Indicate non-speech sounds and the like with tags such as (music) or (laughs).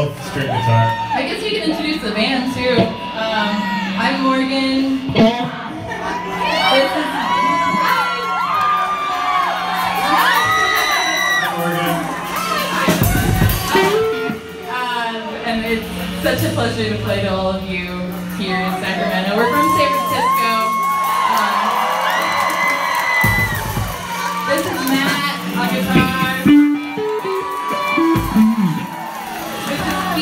both string guitar. I guess we can introduce the band too. Um, I'm Morgan. This is (laughs) um, and it's such a pleasure to play to all of you here in Sacramento. We're from